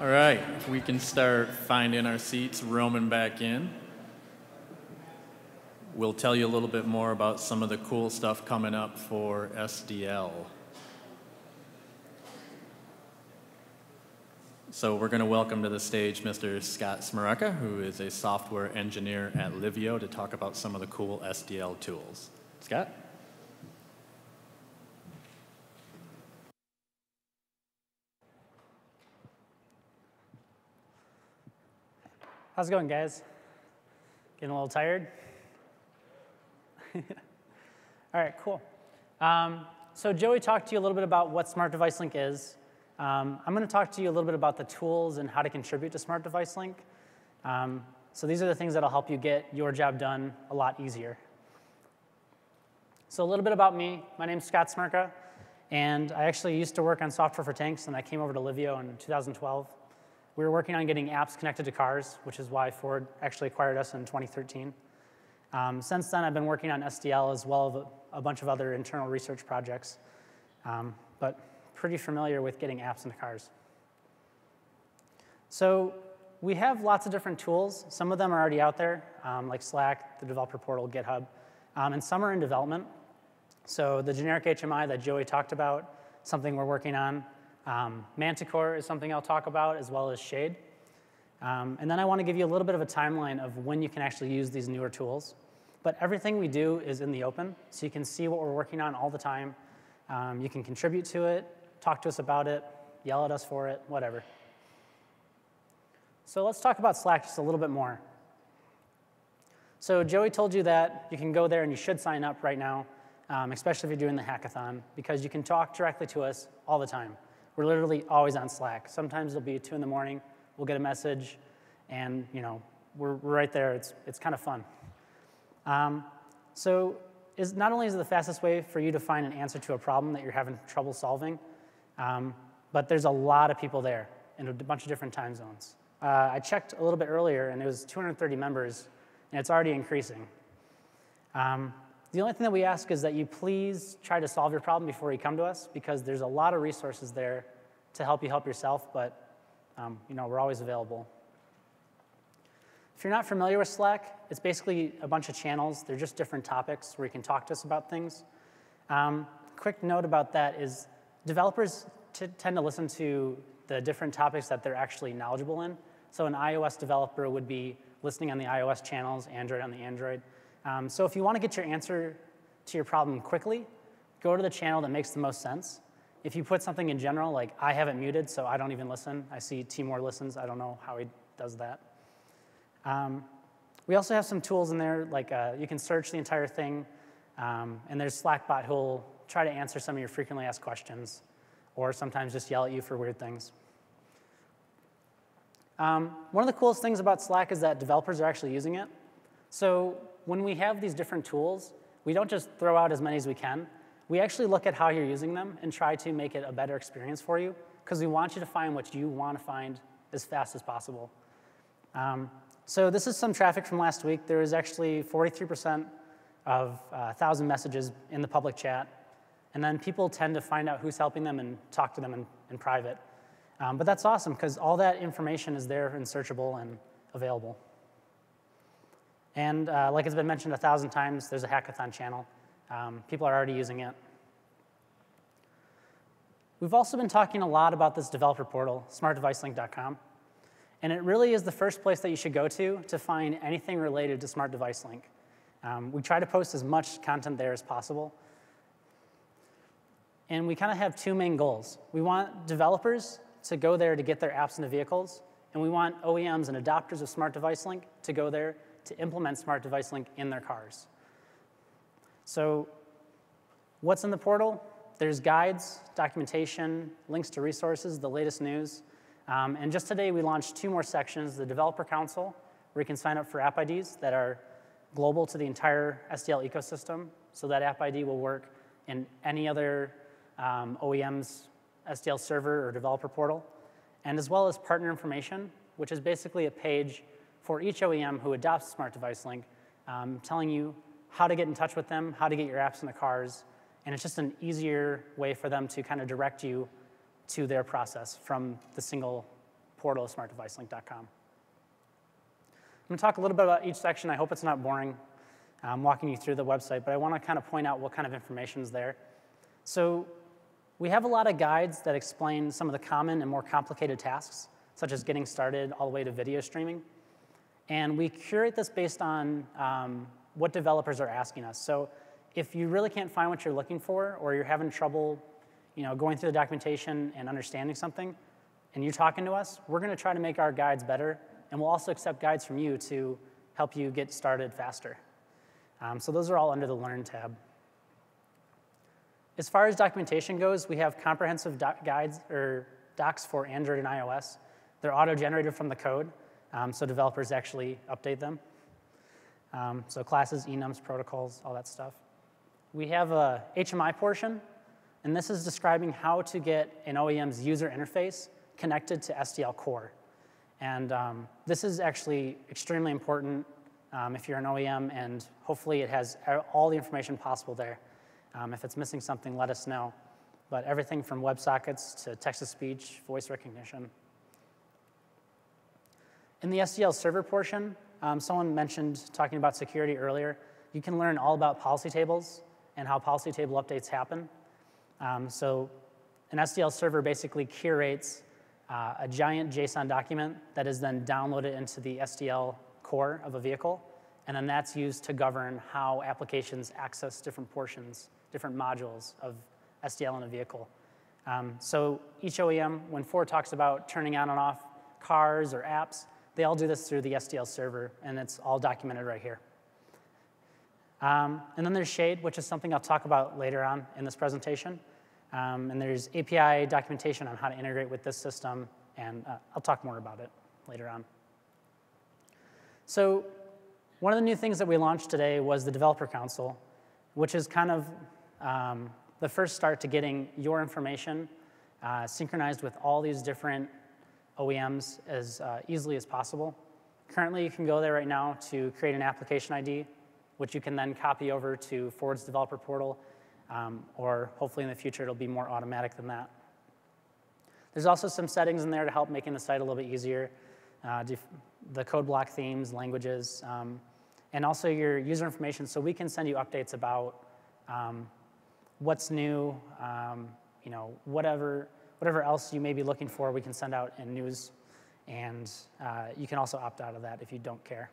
All right, we can start finding our seats, roaming back in. We'll tell you a little bit more about some of the cool stuff coming up for SDL. So we're going to welcome to the stage Mr. Scott Smreka, who is a software engineer at Livio, to talk about some of the cool SDL tools. Scott? How's it going, guys? Getting a little tired? All right, cool. Um, so Joey talked to you a little bit about what Smart Device Link is. Um, I'm going to talk to you a little bit about the tools and how to contribute to Smart Device Link. Um, so these are the things that will help you get your job done a lot easier. So a little bit about me. My name's Scott Smreka, and I actually used to work on software for tanks, and I came over to Livio in 2012. We were working on getting apps connected to cars, which is why Ford actually acquired us in 2013. Um, since then, I've been working on SDL as well as a, bunch of other internal research projects, um, but pretty familiar with getting apps into cars. So we have lots of different tools. Some of them are already out there, um, like Slack, the developer portal, GitHub, um, and some are in development. So the generic HMI that Joey talked about, something we're working on, um, Manticore is something I'll talk about, as well as Shade. Um, and then I want to give you a little bit of a timeline of when you can actually use these newer tools. But everything we do is in the open, so you can see what we're working on all the time. Um, you can contribute to it, talk to us about it, yell at us for it, whatever. So let's talk about Slack just a little bit more. So Joey told you that you can go there and you should sign up right now, um, especially if you're doing the hackathon, because you can talk directly to us all the time. We're literally always on Slack. Sometimes it'll be 2 in the morning, we'll get a message, and you know, we're, we're right there. It's, it's kind of fun. Um, so is, not only is it the fastest way for you to find an answer to a problem that you're having trouble solving, um, but there's a lot of people there in a bunch of different time zones. Uh, I checked a little bit earlier, and it was 230 members, and it's already increasing. Um, the only thing that we ask is that you please try to solve your problem before you come to us because there's a lot of resources there to help you help yourself, but um, you know, we're always available. If you're not familiar with Slack, it's basically a bunch of channels. They're just different topics where you can talk to us about things. Um, quick note about that is developers tend to listen to the different topics that they're actually knowledgeable in. So an iOS developer would be listening on the iOS channels, Android on the Android. Um, so if you want to get your answer to your problem quickly, go to the channel that makes the most sense. If you put something in general, like I have it muted, so I don't even listen. I see Timur listens. I don't know how he does that. Um, we also have some tools in there, like uh, you can search the entire thing, um, and there's Slackbot who will try to answer some of your frequently asked questions, or sometimes just yell at you for weird things. Um, one of the coolest things about Slack is that developers are actually using it. So when we have these different tools, we don't just throw out as many as we can. We actually look at how you're using them and try to make it a better experience for you because we want you to find what you want to find as fast as possible. Um, so this is some traffic from last week. There was actually 43% of uh, 1,000 messages in the public chat. And then people tend to find out who's helping them and talk to them in, in private. Um, but that's awesome because all that information is there and searchable and available. And uh, like it's been mentioned a thousand times, there's a hackathon channel. Um, people are already using it. We've also been talking a lot about this developer portal, smartdevicelink.com. And it really is the first place that you should go to to find anything related to Smart Device Link. Um, we try to post as much content there as possible. And we kind of have two main goals. We want developers to go there to get their apps into vehicles, and we want OEMs and adopters of Smart Device Link to go there to implement Smart Device Link in their cars. So what's in the portal? There's guides, documentation, links to resources, the latest news. Um, and just today, we launched two more sections, the Developer Console, where you can sign up for app IDs that are global to the entire SDL ecosystem. So that app ID will work in any other um, OEM's SDL server or developer portal. And as well as partner information, which is basically a page for each OEM who adopts Smart Device Link, um, telling you how to get in touch with them, how to get your apps in the cars, and it's just an easier way for them to kind of direct you to their process from the single portal of smartdevicelink.com. I'm to talk a little bit about each section. I hope it's not boring. I'm walking you through the website, but I want to kind of point out what kind of information is there. So we have a lot of guides that explain some of the common and more complicated tasks, such as getting started all the way to video streaming. And we curate this based on um, what developers are asking us. So if you really can't find what you're looking for, or you're having trouble you know, going through the documentation and understanding something, and you're talking to us, we're going to try to make our guides better, and we'll also accept guides from you to help you get started faster. Um, so those are all under the Learn tab. As far as documentation goes, we have comprehensive doc guides or docs for Android and iOS. They're auto-generated from the code, um, so developers actually update them. Um, so classes, enums, protocols, all that stuff. We have a HMI portion, and this is describing how to get an OEM's user interface connected to SDL core. And um, this is actually extremely important um, if you're an OEM, and hopefully it has all the information possible there. Um, if it's missing something, let us know. But everything from WebSockets to text-to-speech, voice recognition. In the SDL server portion, um, someone mentioned talking about security earlier. You can learn all about policy tables and how policy table updates happen. Um, so an SDL server basically curates uh, a giant JSON document that is then downloaded into the SDL core of a vehicle, and then that's used to govern how applications access different portions, different modules of SDL in a vehicle. Um, so each OEM, when Ford talks about turning on and off cars or apps, they all do this through the SDL server, and it's all documented right here. Um, and then there's Shade, which is something I'll talk about later on in this presentation. Um, and there's API documentation on how to integrate with this system, and uh, I'll talk more about it later on. So one of the new things that we launched today was the Developer Console, which is kind of um, the first start to getting your information uh, synchronized with all these different OEMs as uh, easily as possible. Currently, you can go there right now to create an application ID, which you can then copy over to Ford's developer portal um, or hopefully in the future it'll be more automatic than that. There's also some settings in there to help making the site a little bit easier. Uh, the code block themes, languages, um, and also your user information so we can send you updates about um, what's new, um, you know, whatever, whatever else you may be looking for, we can send out in news. And uh, you can also opt out of that if you don't care.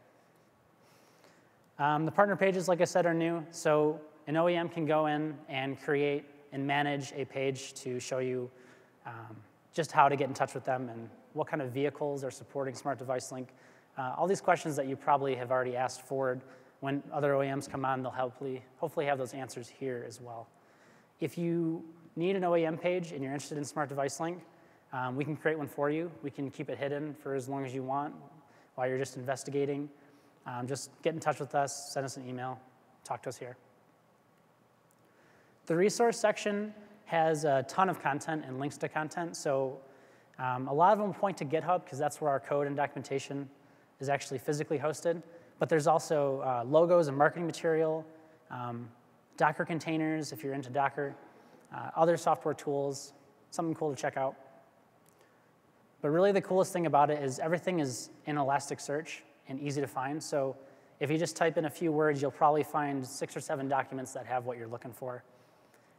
Um, the partner pages, like I said, are new. So an OEM can go in and create and manage a page to show you um, just how to get in touch with them and what kind of vehicles are supporting Smart Device Link. Uh, all these questions that you probably have already asked Ford. When other OEMs come on, they'll hopefully, hopefully have those answers here as well. If you need an OEM page and you're interested in Smart Device Link, um, we can create one for you. We can keep it hidden for as long as you want while you're just investigating. Um, just get in touch with us, send us an email, talk to us here. The resource section has a ton of content and links to content. So um, a lot of them point to GitHub because that's where our code and documentation is actually physically hosted. But there's also uh, logos and marketing material, um, Docker containers if you're into Docker, uh, other software tools, something cool to check out. But really the coolest thing about it is everything is in Elasticsearch and easy to find. So if you just type in a few words, you'll probably find six or seven documents that have what you're looking for.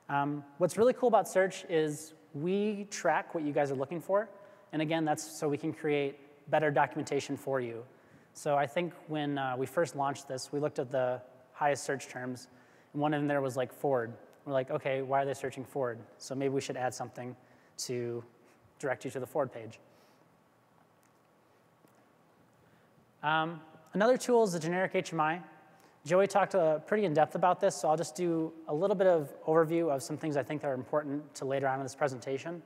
Um, what's really cool about search is we track what you guys are looking for. And again, that's so we can create better documentation for you. So I think when uh, we first launched this, we looked at the highest search terms, and one of them there was like Ford. We're like, okay, why are they searching Ford? So maybe we should add something to direct you to the Ford page. Um, another tool is the generic HMI. Joey talked uh, pretty in depth about this, so I'll just do a little bit of overview of some things I think that are important to later on in this presentation.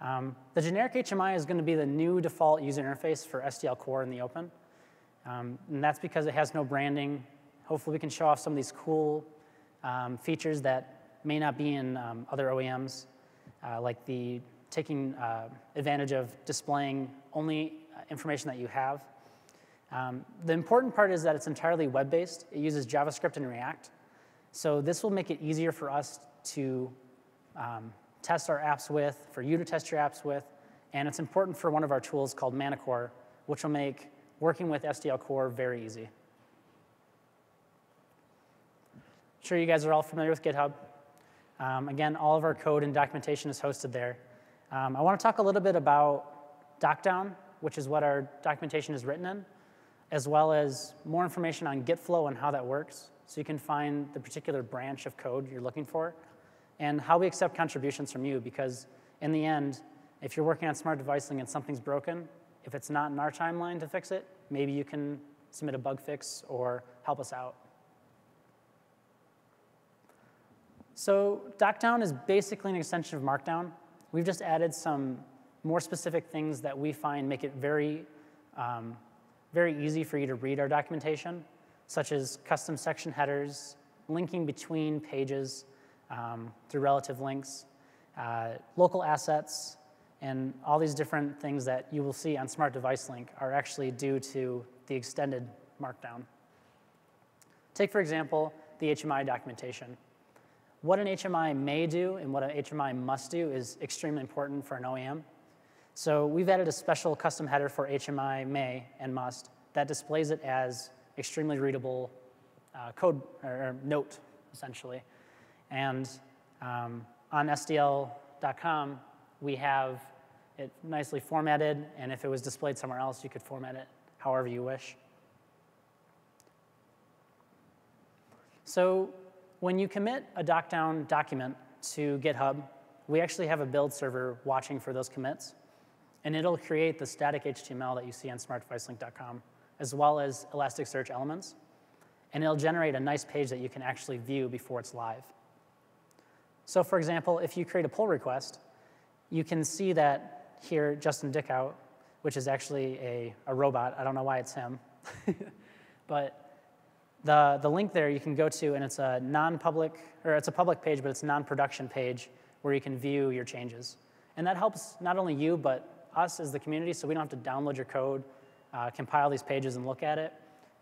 Um, the generic HMI is going to be the new default user interface for SDL Core in the open. Um, and that's because it has no branding. Hopefully we can show off some of these cool um, features that may not be in um, other OEMs, uh, like the taking uh, advantage of displaying only uh, information that you have um, the important part is that it's entirely web-based. It uses JavaScript and React. So this will make it easier for us to um, test our apps with, for you to test your apps with, and it's important for one of our tools called Manticore, which will make working with SDL Core very easy. Sure you guys are all familiar with GitHub. Um, again, all of our code and documentation is hosted there. Um, I want to talk a little bit about DocDown, which is what our documentation is written in, as well as more information on GitFlow and how that works, so you can find the particular branch of code you're looking for, and how we accept contributions from you, because in the end, if you're working on smart device link and something's broken, if it's not in our timeline to fix it, maybe you can submit a bug fix or help us out. So DocDown is basically an extension of Markdown. We've just added some more specific things that we find make it very, um, very easy for you to read our documentation, such as custom section headers, linking between pages um, through relative links, uh, local assets, and all these different things that you will see on Smart Device Link are actually due to the extended Markdown. Take, for example, the HMI documentation. What an HMI may do and what an HMI must do is extremely important for an OEM. So we've added a special custom header for HMI may and must that displays it as extremely readable uh, code or, note, essentially. And um, on SDL.com, we have it nicely formatted, and if it was displayed somewhere else, you could format it however you wish. So when you commit a DocDown document to GitHub, we actually have a build server watching for those commits, and it'll create the static HTML that you see on smartdevicelink.com, as well as Elasticsearch elements, and it'll generate a nice page that you can actually view before it's live. So for example, if you create a pull request, you can see that here, Justin Dickow, which is actually a, a robot, I don't know why it's him, but the, the link there you can go to, and it's a non-public, or it's a public page, but it's a non-production page where you can view your changes. And that helps not only you, but us as the community, so we don't have to download your code, uh, compile these pages and look at it.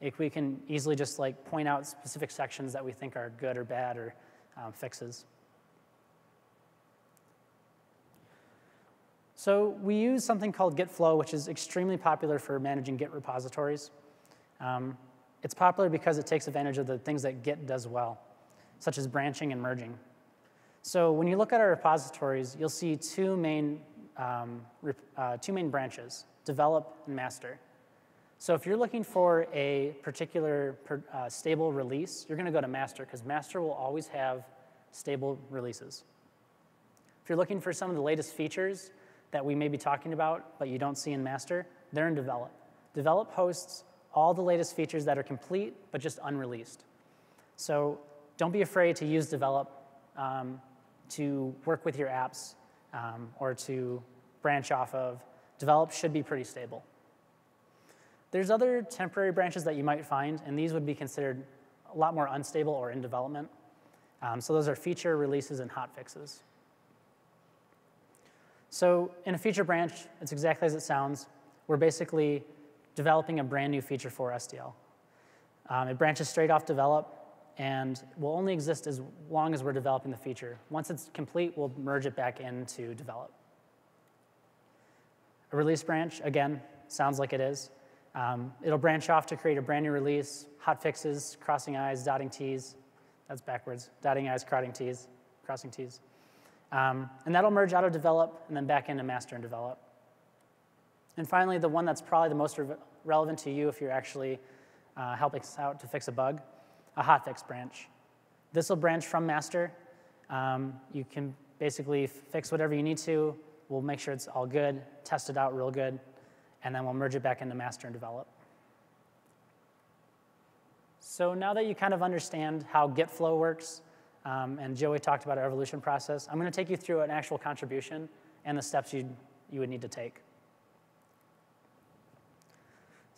If we can easily just like point out specific sections that we think are good or bad or um, fixes. So we use something called Git Flow, which is extremely popular for managing Git repositories. Um, it's popular because it takes advantage of the things that Git does well, such as branching and merging. So when you look at our repositories, you'll see two main, um, uh, two main branches, develop and master. So if you're looking for a particular uh, stable release, you're gonna go to master because master will always have stable releases. If you're looking for some of the latest features that we may be talking about, but you don't see in master, they're in develop. Develop hosts all the latest features that are complete but just unreleased. So don't be afraid to use develop um, to work with your apps um, or to branch off of. Develop should be pretty stable. There's other temporary branches that you might find, and these would be considered a lot more unstable or in development. Um, so those are feature releases and hot fixes. So in a feature branch, it's exactly as it sounds. We're basically developing a brand new feature for SDL. Um, it branches straight off develop and will only exist as long as we're developing the feature. Once it's complete, we'll merge it back into develop. A release branch, again, sounds like it is. Um, it'll branch off to create a brand new release, hot fixes, crossing I's, dotting T's. That's backwards, dotting I's, crossing T's, crossing T's. Um, and that'll merge out of develop and then back into master and develop. And finally, the one that's probably the most re relevant to you if you're actually uh, helping us out to fix a bug, a hotfix branch. This will branch from master. Um, you can basically fix whatever you need to. We'll make sure it's all good, test it out real good, and then we'll merge it back into master and develop. So now that you kind of understand how Git flow works, um, and Joey talked about our evolution process, I'm going to take you through an actual contribution and the steps you you would need to take.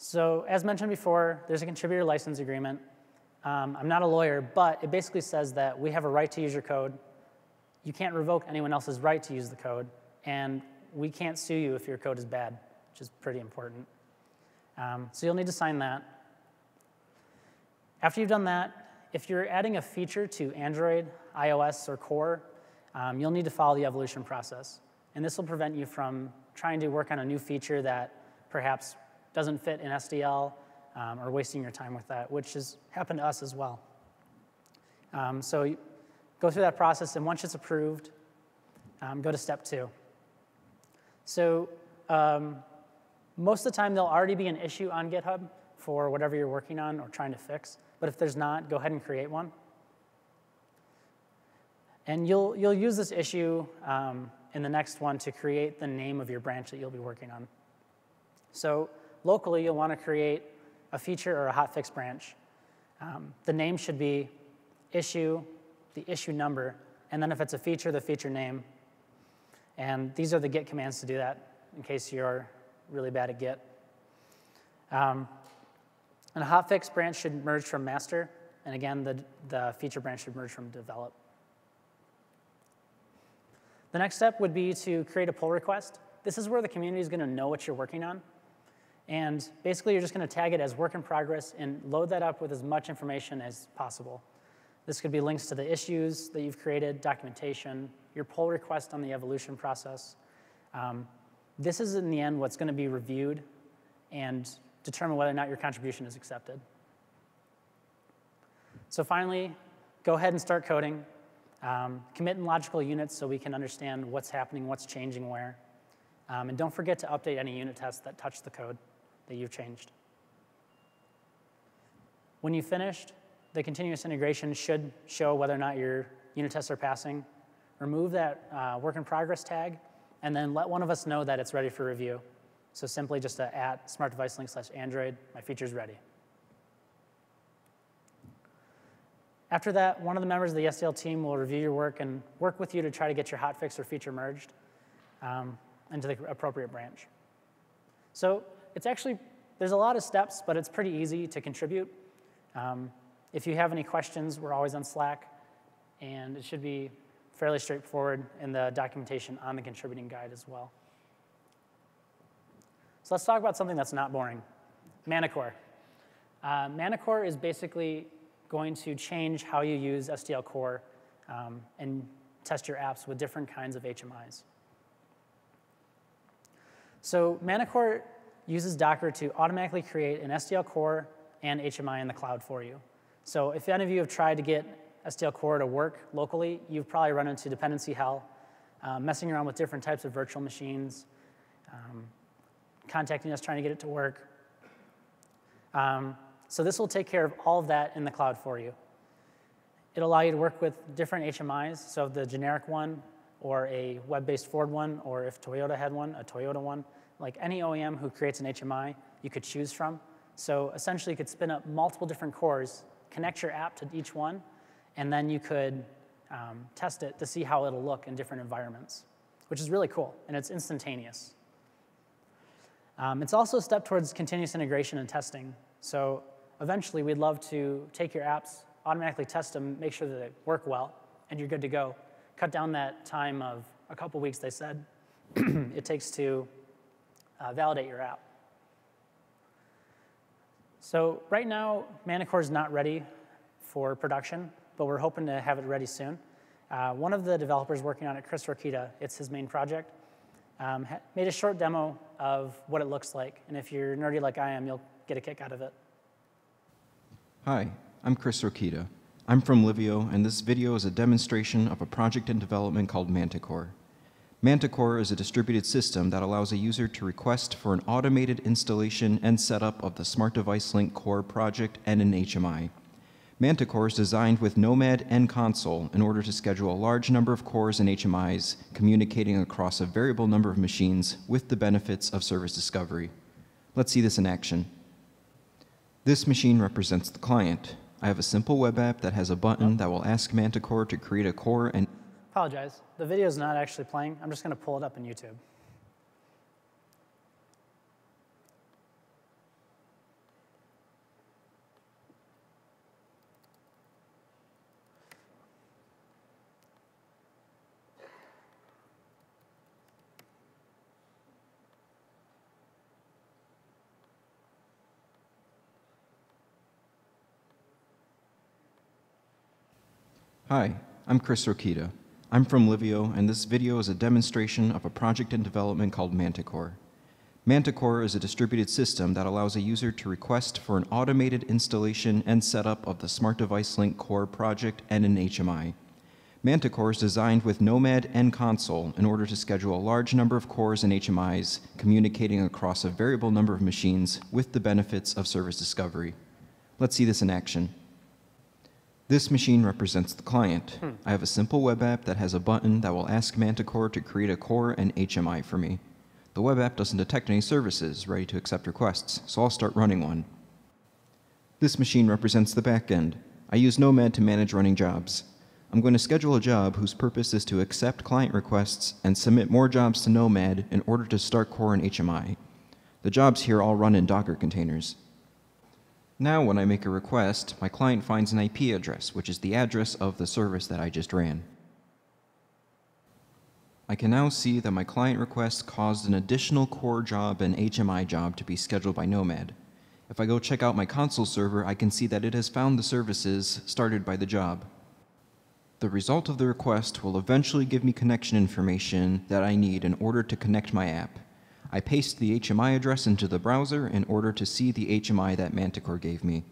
So as mentioned before, there's a contributor license agreement. Um, I'm not a lawyer, but it basically says that we have a right to use your code. You can't revoke anyone else's right to use the code, and we can't sue you if your code is bad, which is pretty important. Um, so you'll need to sign that. After you've done that, if you're adding a feature to Android, iOS, or Core, um, you'll need to follow the evolution process. And this will prevent you from trying to work on a new feature that perhaps doesn't fit in SDL um, or wasting your time with that, which has happened to us as well. Um, so go through that process, and once it's approved, um, go to step two. So um, most of the time, there'll already be an issue on GitHub for whatever you're working on or trying to fix. But if there's not, go ahead and create one. And you'll, you'll use this issue um, in the next one to create the name of your branch that you'll be working on. So locally, you'll want to create a feature or a hotfix branch. Um, the name should be issue, the issue number, and then if it's a feature, the feature name. And these are the git commands to do that in case you're really bad at git. Um, and a hotfix branch should merge from master, and again, the, the feature branch should merge from develop. The next step would be to create a pull request. This is where the community is going to know what you're working on. And basically, you're just going to tag it as work in progress and load that up with as much information as possible. This could be links to the issues that you've created, documentation, your pull request on the evolution process. Um, this is, in the end, what's going to be reviewed and determine whether or not your contribution is accepted. So finally, go ahead and start coding. Um, commit in logical units so we can understand what's happening, what's changing where. Um, and don't forget to update any unit tests that touch the code that you've changed. When you've finished, the continuous integration should show whether or not your unit tests are passing. Remove that uh, work in progress tag, and then let one of us know that it's ready for review. So simply just a at smart device link slash Android, my feature's ready. After that, one of the members of the SDL team will review your work and work with you to try to get your hotfix or feature merged um, into the appropriate branch. So it's actually, there's a lot of steps, but it's pretty easy to contribute. Um, if you have any questions, we're always on Slack, and it should be fairly straightforward in the documentation on the contributing guide as well. So let's talk about something that's not boring, Manticore. Uh, Manticore is basically going to change how you use SDL Core um, and test your apps with different kinds of HMIs. So Manticore uses Docker to automatically create an SDL Core and HMI in the cloud for you. So if any of you have tried to get SDL Core to work locally, you've probably run into dependency hell, uh, messing around with different types of virtual machines, um, contacting us trying to get it to work. Um, so this will take care of all of that in the cloud for you. It'll allow you to work with different HMIs, so the generic one, or a web-based Ford one, or if Toyota had one, a Toyota one. Like any OEM who creates an HMI, you could choose from. So essentially, you could spin up multiple different cores, connect your app to each one, and then you could um, test it to see how it'll look in different environments, which is really cool, and it's instantaneous. Um, it's also a step towards continuous integration and testing. So Eventually, we'd love to take your apps, automatically test them, make sure that they work well, and you're good to go. Cut down that time of a couple weeks, they said, it takes to uh, validate your app. So right now, Manticore is not ready for production, but we're hoping to have it ready soon. Uh, one of the developers working on it, Chris Rokita, it's his main project, um, made a short demo of what it looks like. And if you're nerdy like I am, you'll get a kick out of it. Hi, I'm Chris Rokita. I'm from Livio, and this video is a demonstration of a project in development called Manticore. Manticore is a distributed system that allows a user to request for an automated installation and setup of the Smart Device Link Core project and an HMI. Manticore is designed with Nomad and Consul in order to schedule a large number of cores and HMIs communicating across a variable number of machines with the benefits of service discovery. Let's see this in action. This machine represents the client. I have a simple web app that has a button that will ask Manticore to create a core and Apologize. The video is not actually playing. I'm just going to pull it up in YouTube. Hi, I'm Chris Rokita. I'm from Livio, and this video is a demonstration of a project in development called Manticore. Manticore is a distributed system that allows a user to request for an automated installation and setup of the Smart Device Link Core project and an HMI. Manticore is designed with Nomad and Consul in order to schedule a large number of cores and HMIs communicating across a variable number of machines with the benefits of service discovery. Let's see this in action. This machine represents the client. Hmm. I have a simple web app that has a button that will ask Manticore to create a core and HMI for me. The web app doesn't detect any services ready to accept requests, so I'll start running one. This machine represents the backend. I use Nomad to manage running jobs. I'm going to schedule a job whose purpose is to accept client requests and submit more jobs to Nomad in order to start core and HMI. The jobs here all run in Docker containers. Now, when I make a request, my client finds an IP address, which is the address of the service that I just ran. I can now see that my client request caused an additional core job and HMI job to be scheduled by Nomad. If I go check out my Consul server, I can see that it has found the services started by the job. The result of the request will eventually give me connection information that I need in order to connect my app. I paste the HMI address into the browser in order to see the HMI that Manticore gave me.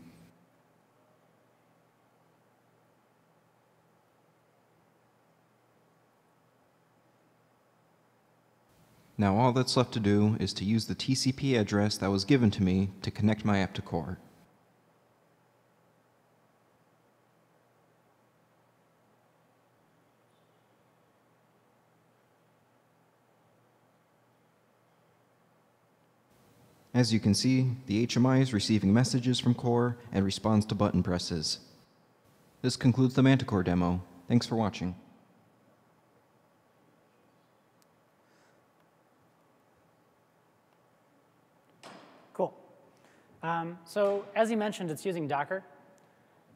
Now all that's left to do is to use the TCP address that was given to me to connect my app to Core. As you can see, the HMI is receiving messages from Core and responds to button presses. This concludes the Manticore demo. Thanks for watching. Cool. Um, so as you mentioned, it's using Docker.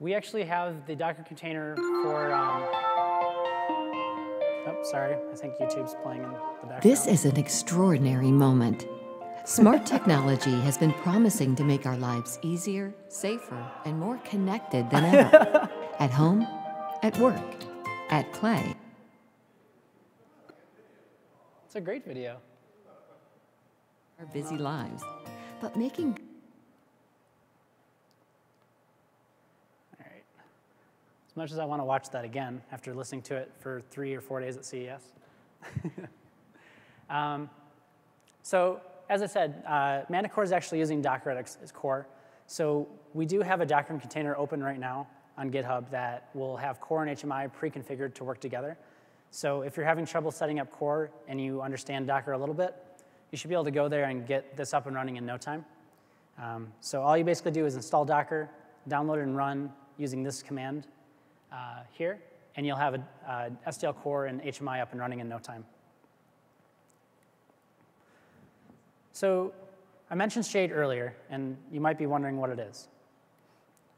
We actually have the Docker container for. Um, oh, sorry. I think YouTube's playing in the background. This is an extraordinary moment. Smart technology has been promising to make our lives easier, safer, and more connected than ever. at home, at work, at play. It's a great video. Our busy lives. But making All right. As much as I want to watch that again after listening to it for three or four days at CES. um, so as I said, uh, Manticore is actually using Docker at its, core. So we do have a Docker container open right now on GitHub that will have core and HMI pre-configured to work together. So if you're having trouble setting up core and you understand Docker a little bit, you should be able to go there and get this up and running in no time. Um, so all you basically do is install Docker, download and run using this command uh, here, and you'll have a, a SDL core and HMI up and running in no time. So I mentioned Shade earlier, and you might be wondering what it is.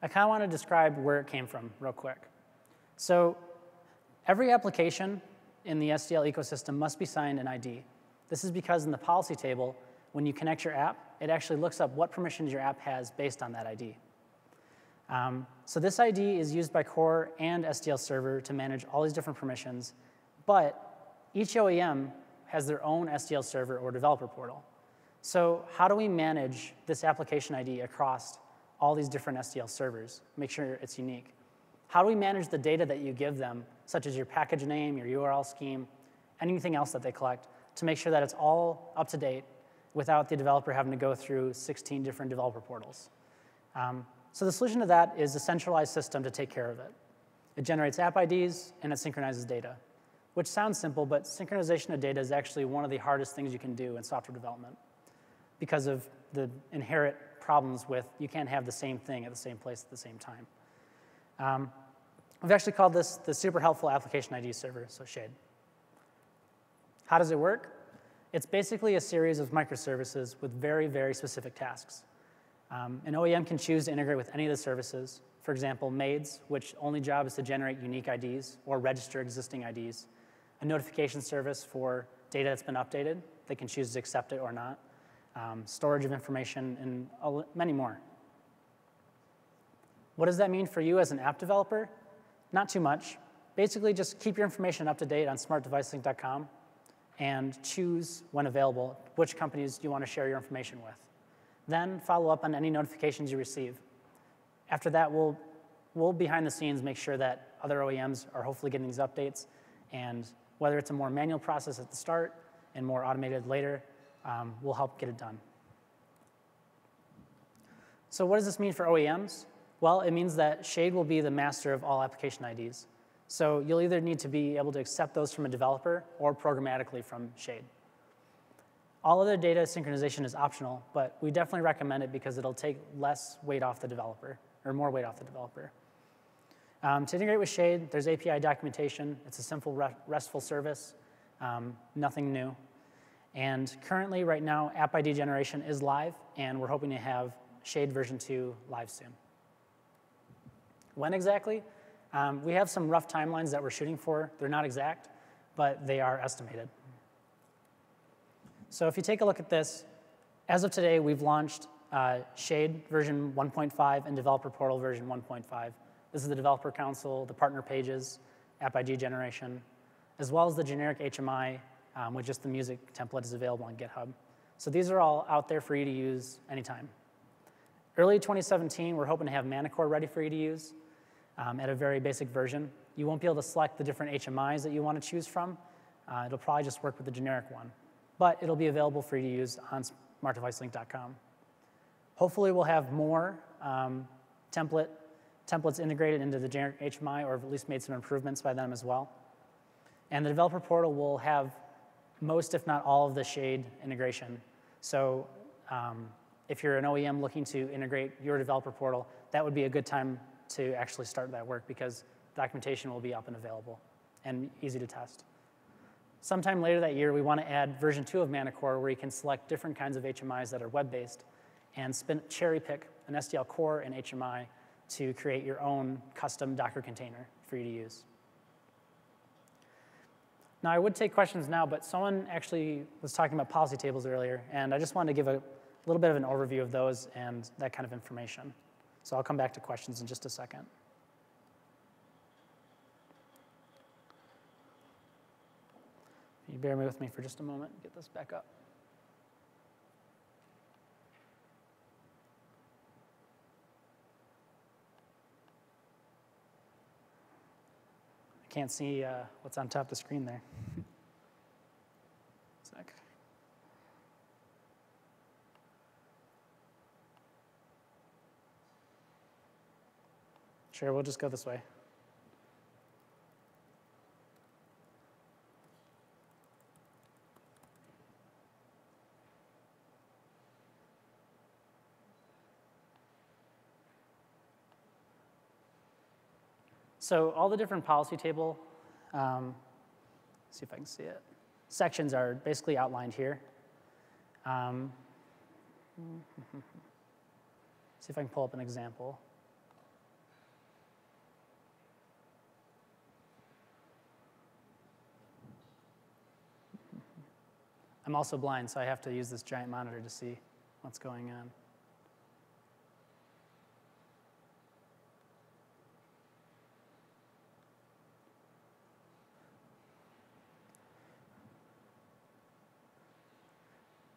I kind of want to describe where it came from real quick. So every application in the SDL ecosystem must be signed an ID. This is because in the policy table, when you connect your app, it actually looks up what permissions your app has based on that ID. Um, so this ID is used by Core and SDL Server to manage all these different permissions, but each OEM has their own SDL server or developer portal. So how do we manage this application ID across all these different SDL servers, make sure it's unique? How do we manage the data that you give them, such as your package name, your URL scheme, anything else that they collect, to make sure that it's all up to date without the developer having to go through 16 different developer portals? Um, so the solution to that is a centralized system to take care of it. It generates app IDs and it synchronizes data, which sounds simple, but synchronization of data is actually one of the hardest things you can do in software development because of the inherent problems with you can't have the same thing at the same place at the same time. Um, we've actually called this the super helpful application ID server, so Shade. How does it work? It's basically a series of microservices with very, very specific tasks. Um, an OEM can choose to integrate with any of the services. For example, MAIDS, which only job is to generate unique IDs or register existing IDs. A notification service for data that's been updated. They can choose to accept it or not um, storage of information, and many more. What does that mean for you as an app developer? Not too much. basically just keep your information up to date on smartdevicelink.com and choose, when available, which companies you want to share your information with. Then follow up on any notifications you receive. After that, we'll, we'll behind the scenes make sure that other OEMs are hopefully getting these updates. And whether it's a more manual process at the start and more automated later, um, we'll help get it done. So what does this mean for OEMs? Well, it means that Shade will be the master of all application IDs. So you'll either need to be able to accept those from a developer or programmatically from Shade. All other data synchronization is optional, but we definitely recommend it because it'll take less weight off the developer, or more weight off the developer. Um, to integrate with Shade, there's API documentation. It's a simple RESTful service, um, nothing new. And currently, right now, App ID generation is live, and we're hoping to have Shade version 2 live soon. When exactly? Um, we have some rough timelines that we're shooting for. They're not exact, but they are estimated. So if you take a look at this, as of today, we've launched uh, Shade version 1.5 and Developer Portal version 1.5. This is the Developer Console, the partner pages, App ID generation, as well as the generic HMI um, with just the music template is available on GitHub. So these are all out there for you to use anytime. Early 2017, we're hoping to have Manticore ready for you to use um, at a very basic version. You won't be able to select the different HMIs that you want to choose from. Uh, it'll probably just work with the generic one. But it'll be available for you to use on smartdevicelink.com. Hopefully we'll have more um, template, templates integrated into the generic HMI or at least made some improvements by them as well. And the developer portal will have most, if not all, of the Shade integration. So um, if you're an OEM looking to integrate your developer portal, that would be a good time to actually start that work because documentation will be up and available and easy to test. Sometime later that year, we want to add version 2 of Manticore where you can select different kinds of HMIs that are web-based and spin, cherry pick an SDL core and HMI to create your own custom Docker container for you to use. Now, I would take questions now, but someone actually was talking about policy tables earlier, and I just wanted to give a little bit of an overview of those and that kind of information. So I'll come back to questions in just a second. You bear me with me for just a moment, get this back up. Can't see uh, what's on top of the screen there. Sure, we'll just go this way. So all the different policy table, um, see if I can see it, sections are basically outlined here. Um, see if I can pull up an example. I'm also blind, so I have to use this giant monitor to see what's going on.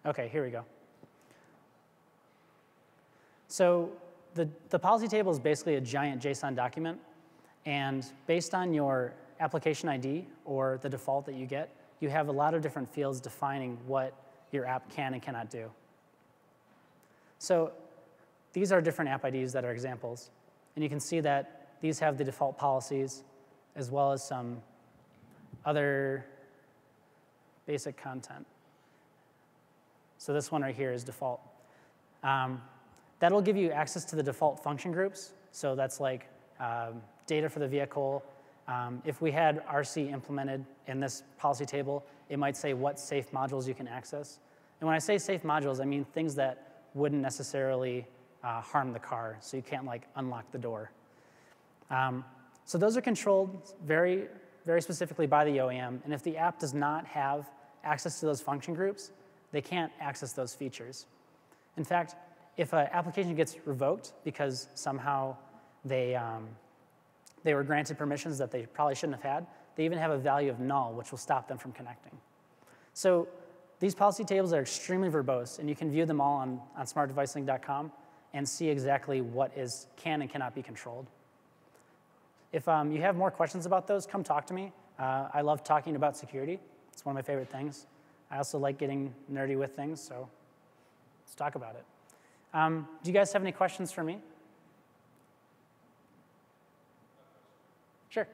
Okay, here we go. So the, the policy table is basically a giant JSON document. And based on your application ID or the default that you get, you have a lot of different fields defining what your app can and cannot do. So these are different app IDs that are examples. And you can see that these have the default policies as well as some other basic content. So this one right here is default. Um, that'll give you access to the default function groups. So that's like um, data for the vehicle, um, if we had RC implemented in this policy table, it might say what safe modules you can access. And when I say safe modules, I mean things that wouldn't necessarily uh, harm the car, so you can't like unlock the door. Um, so those are controlled very, very specifically by the OEM, and if the app does not have access to those function groups, they can't access those features. In fact, if an application gets revoked because somehow they, um, they were granted permissions that they probably shouldn't have had. They even have a value of null, which will stop them from connecting. So these policy tables are extremely verbose, and you can view them all on, on smartdevicelink.com and see exactly what is can and cannot be controlled. If um, you have more questions about those, come talk to me. Uh, I love talking about security. It's one of my favorite things. I also like getting nerdy with things, so let's talk about it. Um, do you guys have any questions for me? Sure.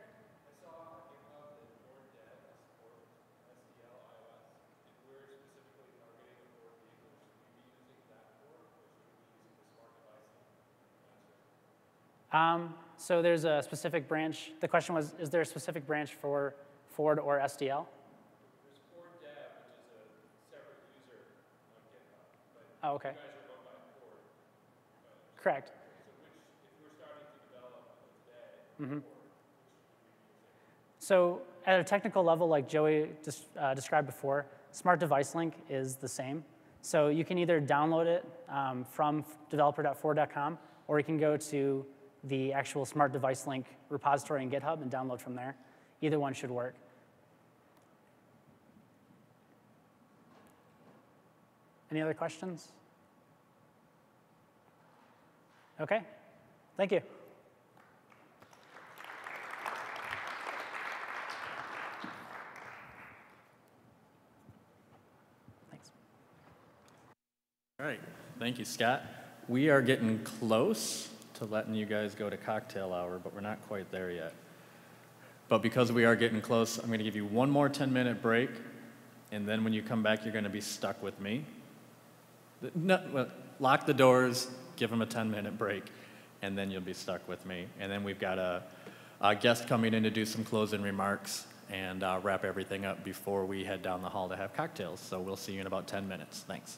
Um, so there's a specific branch. The question was, is there a specific branch for Ford or SDL? Oh, okay. Correct. Mm-hmm. So at a technical level, like Joey des- uh, described before, Smart Device Link is the same. So you can either download it um, from developer.ford.com, or you can go to the actual Smart Device Link repository in GitHub and download from there. Either one should work. Any other questions? Okay, thank you. Thanks. All right, thank you, Scott. We are getting close to letting you guys go to cocktail hour, but we're not quite there yet. But because we are getting close, I'm going to give you one more 10 minute break, and then when you come back, you're going to be stuck with me. No, well, lock the doors, give them a 10 minute break, and then you'll be stuck with me. And then we've got a, a guest coming in to do some closing remarks and uh, wrap everything up before we head down the hall to have cocktails. So we'll see you in about 10 minutes. Thanks.